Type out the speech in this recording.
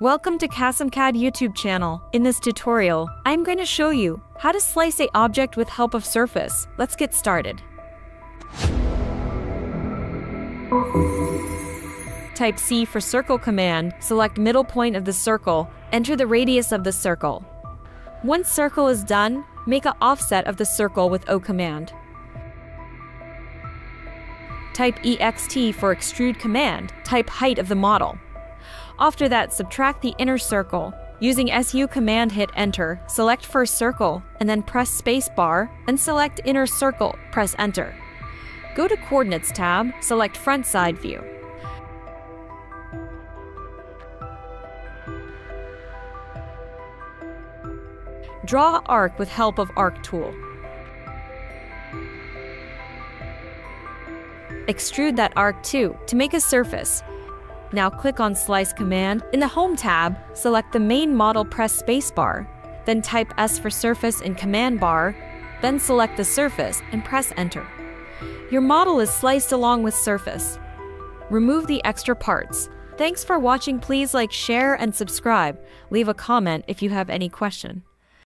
Welcome to CAD YouTube channel. In this tutorial, I'm going to show you how to slice a object with help of surface. Let's get started. Type C for circle command, select middle point of the circle, enter the radius of the circle. Once circle is done, make an offset of the circle with O command. Type EXT for extrude command, type height of the model. After that, subtract the inner circle. Using SU command hit enter, select first circle, and then press spacebar, and select inner circle, press enter. Go to Coordinates tab, select front side view. Draw arc with help of arc tool. Extrude that arc too to make a surface. Now click on Slice command. In the Home tab, select the main model press spacebar, then type S for surface in command bar, then select the surface and press enter. Your model is sliced along with surface. Remove the extra parts. Thanks for watching. Please like, share, and subscribe. Leave a comment if you have any question.